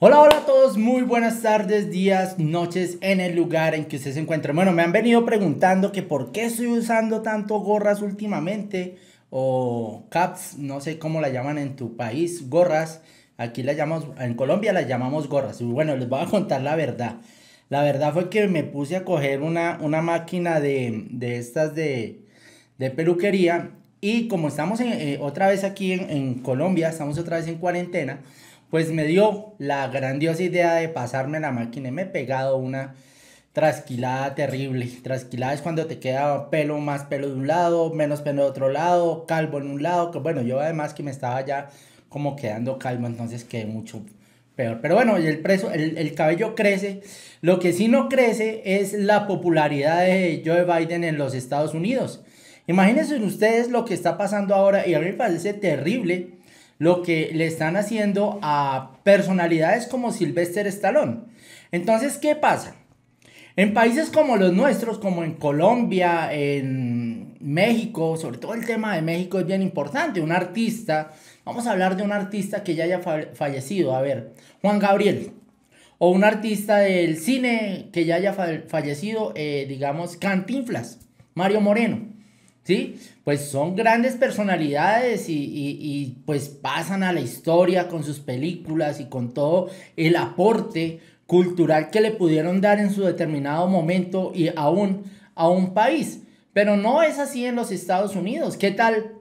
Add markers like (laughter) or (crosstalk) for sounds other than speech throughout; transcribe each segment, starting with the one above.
Hola, hola a todos, muy buenas tardes, días, noches en el lugar en que usted se encuentra. Bueno, me han venido preguntando que por qué estoy usando tanto gorras últimamente o caps, no sé cómo la llaman en tu país, gorras. Aquí la llamamos, en Colombia la llamamos gorras. Bueno, les voy a contar la verdad. La verdad fue que me puse a coger una, una máquina de, estas de, peluquería y como estamos eh, otra vez aquí en, en Colombia, estamos otra vez en cuarentena, pues me dio la grandiosa idea de pasarme la máquina y me he pegado una trasquilada terrible. Trasquilada es cuando te queda pelo, más pelo de un lado, menos pelo de otro lado, calvo en un lado, que bueno, yo además que me estaba ya como quedando calvo, entonces quedé mucho peor. Pero bueno, el, preso, el, el cabello crece. Lo que sí no crece es la popularidad de Joe Biden en los Estados Unidos. Imagínense ustedes lo que está pasando ahora y a mí me parece terrible lo que le están haciendo a personalidades como Sylvester Stallone. Entonces, ¿qué pasa? En países como los nuestros, como en Colombia, en México, sobre todo el tema de México es bien importante. Un artista, vamos a hablar de un artista que ya haya fallecido, a ver, Juan Gabriel. O un artista del cine que ya haya fallecido, eh, digamos, Cantinflas, Mario Moreno. ¿Sí? Pues son grandes personalidades y, pues pasan a la historia con sus películas y con todo el aporte cultural que le pudieron dar en su determinado momento y aún a un país. Pero no es así en los Estados Unidos. ¿Qué tal?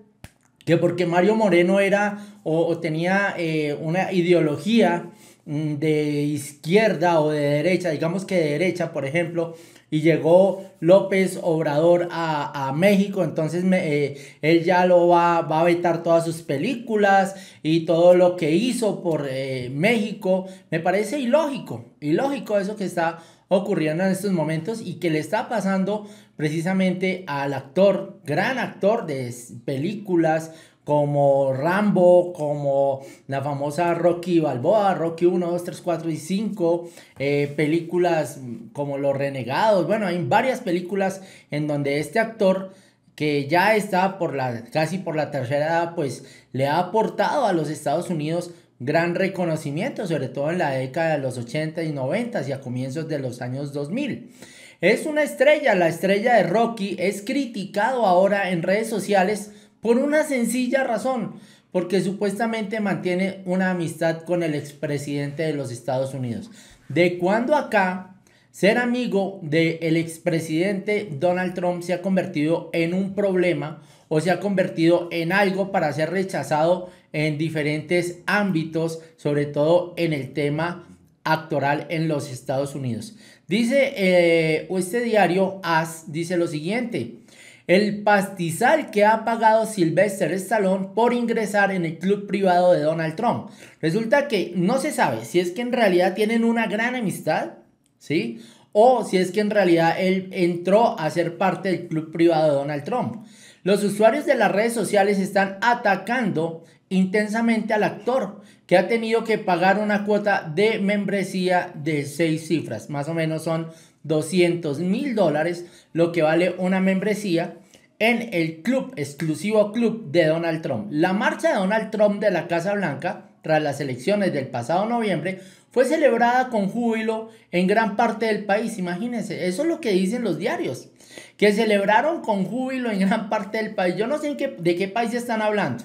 Que porque Mario Moreno era o, tenía eh, una ideología de izquierda o de derecha, digamos que de derecha, por ejemplo, y llegó López Obrador a, México, entonces eh, él ya lo va, va, a vetar todas sus películas y todo lo que hizo por eh, México. Me parece ilógico, ilógico eso que está ocurriendo en estos momentos y que le está pasando precisamente al actor, gran actor de películas como Rambo, como la famosa Rocky Balboa, Rocky 1, 2, 3, 4 y 5, eh, películas como Los Renegados, bueno, hay varias películas en donde este actor que ya está por la, casi por la tercera edad, pues le ha aportado a los Estados Unidos gran reconocimiento, sobre todo en la década de los 80 y 90 y a comienzos de los años 2000. Es una estrella, la estrella de Rocky es criticado ahora en redes sociales por una sencilla razón, porque supuestamente mantiene una amistad con el expresidente de los Estados Unidos. ¿De cuando acá ser amigo del expresidente Donald Trump se ha convertido en un problema o se ha convertido en algo para ser rechazado en diferentes ámbitos, sobre todo en el tema actoral en los Estados Unidos? Dice eh, este diario AS, dice lo siguiente el pastizal que ha pagado Sylvester Stallone por ingresar en el club privado de Donald Trump. Resulta que no se sabe si es que en realidad tienen una gran amistad, ¿sí? O si es que en realidad él entró a ser parte del club privado de Donald Trump. Los usuarios de las redes sociales están atacando intensamente al actor, que ha tenido que pagar una cuota de membresía de seis cifras, más o menos son 200 mil dólares, lo que vale una membresía en el club, exclusivo club de Donald Trump. La marcha de Donald Trump de la Casa Blanca, tras las elecciones del pasado noviembre, fue celebrada con júbilo en gran parte del país. Imagínense, eso es lo que dicen los diarios, que celebraron con júbilo en gran parte del país. Yo no sé de qué país están hablando.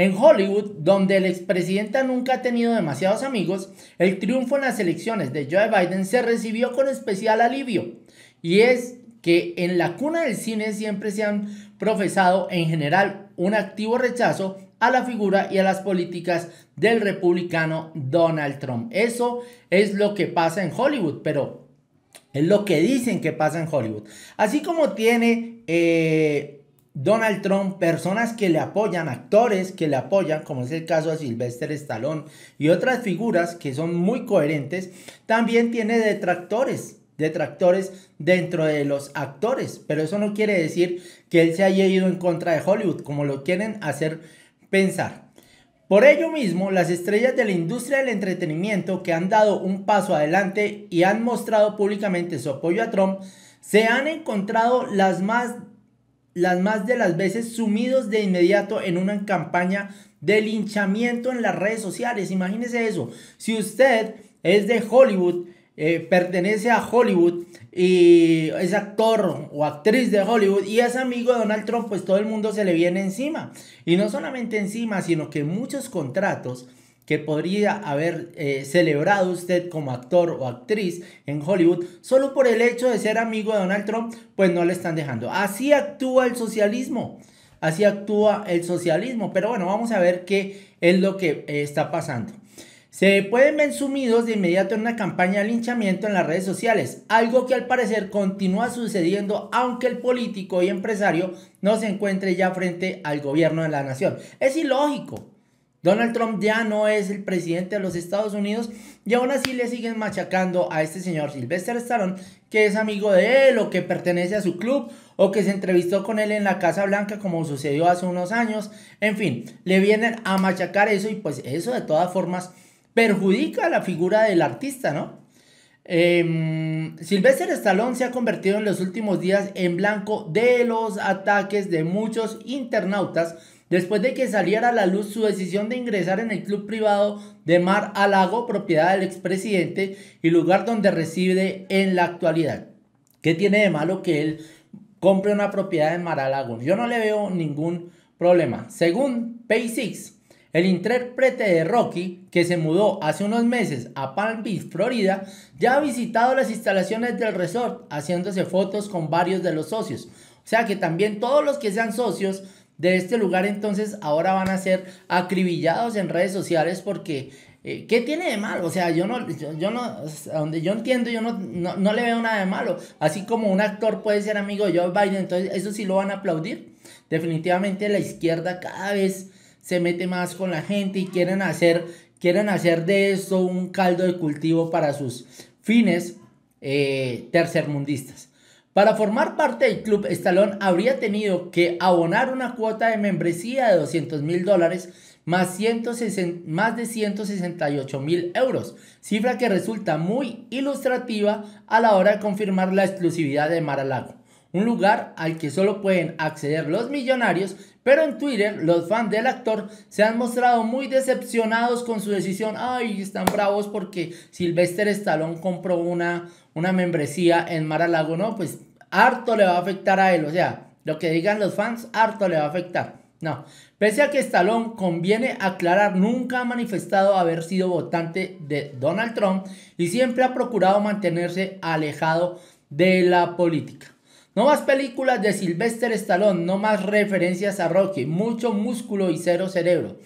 En Hollywood, donde el expresidente nunca ha tenido demasiados amigos, el triunfo en las elecciones de Joe Biden se recibió con especial alivio. Y es que en la cuna del cine siempre se han profesado en general un activo rechazo a la figura y a las políticas del republicano Donald Trump. Eso es lo que pasa en Hollywood, pero es lo que dicen que pasa en Hollywood. Así como tiene eh, Donald Trump, personas que le apoyan, actores que le apoyan, como es el caso de Sylvester Stallone y otras figuras que son muy coherentes, también tiene detractores, detractores dentro de los actores, pero eso no quiere decir que él se haya ido en contra de Hollywood, como lo quieren hacer pensar. Por ello mismo, las estrellas de la industria del entretenimiento que han dado un paso adelante y han mostrado públicamente su apoyo a Trump, se han encontrado las más las más de las veces sumidos de inmediato en una campaña de linchamiento en las redes sociales. Imagínese eso. Si usted es de Hollywood, eh, pertenece a Hollywood y es actor o actriz de Hollywood y es amigo de Donald Trump, pues todo el mundo se le viene encima. Y no solamente encima, sino que muchos contratos que podría haber eh, celebrado usted como actor o actriz en Hollywood solo por el hecho de ser amigo de Donald Trump, pues no le están dejando. Así actúa el socialismo. Así actúa el socialismo. Pero bueno, vamos a ver qué es lo que eh, está pasando. Se pueden ver sumidos de inmediato en una campaña de linchamiento en las redes sociales, algo que al parecer continúa sucediendo aunque el político y empresario no se encuentre ya frente al gobierno de la nación. Es ilógico. Donald Trump ya no es el presidente de los Estados Unidos y aún así le siguen machacando a este señor Sylvester Stallone, que es amigo de él o que pertenece a su club o que se entrevistó con él en la Casa Blanca como sucedió hace unos años. En fin, le vienen a machacar eso y pues eso de todas formas perjudica la figura del artista, ¿no? Eh, Sylvester Stallone se ha convertido en los últimos días en blanco de los ataques de muchos internautas después de que saliera a la luz su decisión de ingresar en el club privado de Mar a Lago, propiedad del expresidente y lugar donde reside en la actualidad. ¿Qué tiene de malo que él compre una propiedad en Mar a Lago? Yo no le veo ningún problema. Según Pay6, el intérprete de Rocky, que se mudó hace unos meses a Palm Beach, Florida, ya ha visitado las instalaciones del resort, haciéndose fotos con varios de los socios. O sea que también todos los que sean socios de este lugar entonces ahora van a ser acribillados en redes sociales porque eh, ¿qué tiene de malo? O sea, yo no, yo, no, donde yo entiendo, yo no, no, le veo nada de malo. Así como un actor puede ser amigo de Joe Biden, entonces eso sí lo van a aplaudir. Definitivamente la izquierda cada vez se mete más con la gente y quieren hacer, quieren hacer de eso un caldo de cultivo para sus fines eh, tercermundistas. Para formar parte del club, Stallone habría tenido que abonar una cuota de membresía de 200 mil dólares más, más de 168 mil euros, cifra que resulta muy ilustrativa a la hora de confirmar la exclusividad de Mar-a-Lago, un lugar al que solo pueden acceder los millonarios, pero en Twitter los fans del actor se han mostrado muy decepcionados con su decisión. Ay, están bravos porque Sylvester Stallone compró una, una membresía en Mar-a-Lago, no, pues harto le va a afectar a él, o sea, lo que digan los fans, harto le va a afectar. No, pese a que Stallone conviene aclarar, nunca ha manifestado haber sido votante de Donald Trump y siempre ha procurado mantenerse alejado de la política. No más películas de Sylvester Stallone, no más referencias a Rocky, mucho músculo y cero cerebro.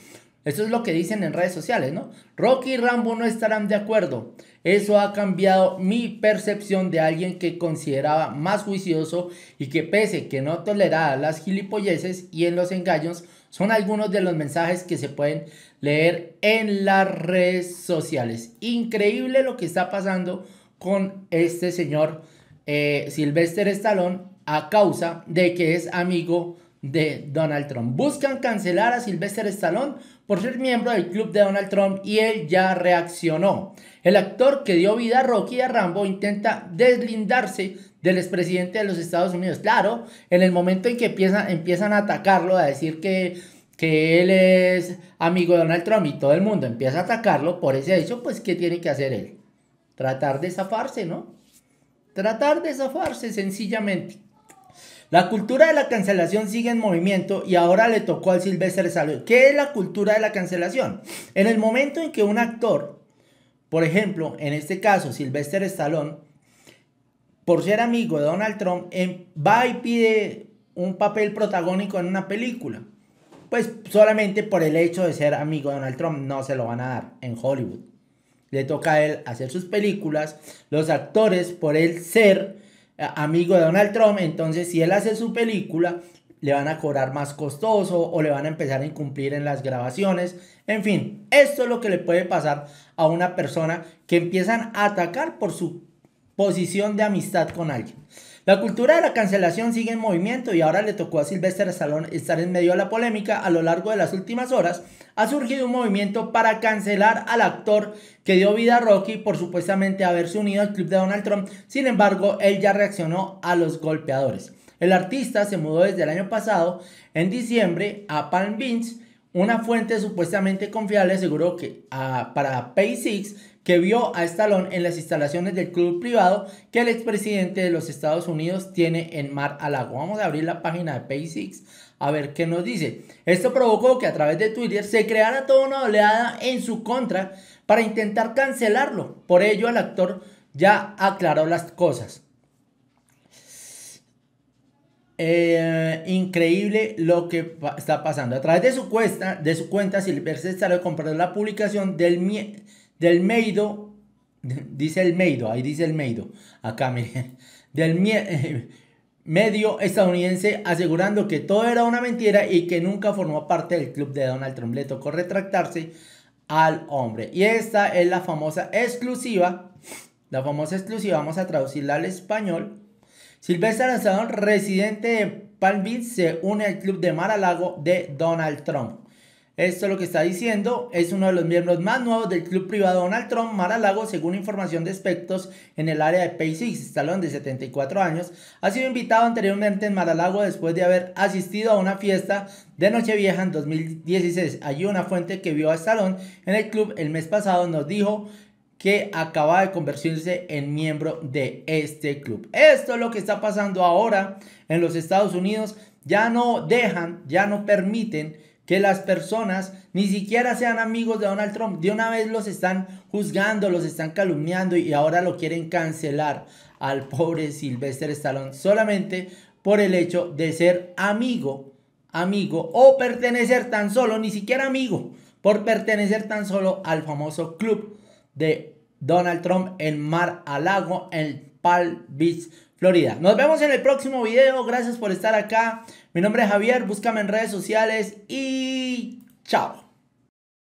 Eso es lo que dicen en redes sociales, ¿no? Rocky y Rambo no estarán de acuerdo. Eso ha cambiado mi percepción de alguien que consideraba más juicioso y que pese que no toleraba las gilipolleces y en los engaños, son algunos de los mensajes que se pueden leer en las redes sociales. Increíble lo que está pasando con este señor eh, Sylvester Stallone a causa de que es amigo de Donald Trump. Buscan cancelar a Sylvester Stallone por ser miembro del club de Donald Trump y él ya reaccionó. El actor que dio vida a Rocky y a Rambo intenta deslindarse del expresidente de los Estados Unidos. Claro, en el momento en que empiezan, a atacarlo, a decir que, que él es amigo de Donald Trump y todo el mundo empieza a atacarlo por ese hecho, pues ¿qué tiene que hacer él? Tratar de zafarse, ¿no? Tratar de zafarse sencillamente. La cultura de la cancelación sigue en movimiento y ahora le tocó al Silvestre Stallone. ¿Qué es la cultura de la cancelación? En el momento en que un actor, por ejemplo, en este caso Sylvester Stallone, por ser amigo de Donald Trump, em, va y pide un papel protagónico en una película. Pues solamente por el hecho de ser amigo de Donald Trump no se lo van a dar en Hollywood. Le toca a él hacer sus películas. Los actores, por él ser eh, amigo de Donald Trump, entonces si él hace su película, le van a cobrar más costoso o le van a empezar a incumplir en las grabaciones. En fin, esto es lo que le puede pasar a una persona que empiezan a atacar por su posición de amistad con alguien. La cultura de la cancelación sigue en movimiento y ahora le tocó a Sylvester Stallone estar en medio de la polémica. A lo largo de las últimas horas ha surgido un movimiento para cancelar al actor que dio vida a Rocky por supuestamente haberse unido al club de Donald Trump. Sin embargo, él ya reaccionó a los golpeadores. El artista se mudó desde el año pasado, en diciembre, a Palm Beach, una fuente supuestamente confiable aseguró que ah, para Pay6 que vio a Stallone en las instalaciones del club privado que el expresidente de los Estados Unidos tiene en Mar a Lago. Vamos a abrir la página de Pay6 a ver qué nos dice. Esto provocó que a través de Twitter se creara toda una oleada en su contra para intentar cancelarlo. Por ello el actor ya aclaró las cosas. Eh, increíble lo que está pasando. A través de su cuenta, de su cuenta Stallone compró la publicación del, del Meido, (laughs) dice el Meido, ahí dice el Meido, acá miren, del (laughs) medio estadounidense asegurando que todo era una mentira y que nunca formó parte del club de Donald Trump. Le tocó retractarse al hombre. Y esta es la famosa exclusiva, la famosa exclusiva, vamos a traducirla al español Silvestre Lanzador, residente de Palm Beach, se une al club de Mar-a-Lago de Donald Trump. Esto es lo que está diciendo. Es uno de los miembros más nuevos del club privado Donald Trump Mar-a-Lago, según información de expertos en el área de Pay Six. Stallone, de 74 años, ha sido invitado anteriormente en Mar-a-Lago después de haber asistido a una fiesta de Nochevieja en 2016. Allí una fuente que vio a Stallone en el club el mes pasado nos dijo que acaba de convertirse en miembro de este club. Esto es lo que está pasando ahora en los Estados Unidos. Ya no dejan, ya no permiten que las personas ni siquiera sean amigos de Donald Trump. De una vez los están juzgando, los están calumniando y ahora lo quieren cancelar al pobre Sylvester Stallone solamente por el hecho de ser amigo, amigo o pertenecer tan solo, ni siquiera amigo, por pertenecer tan solo al famoso club de Donald Trump en Mar a Lago en Palm Beach, Nos vemos en el próximo video. Gracias por estar acá. Mi nombre es Javier. Búscame en redes sociales y chao.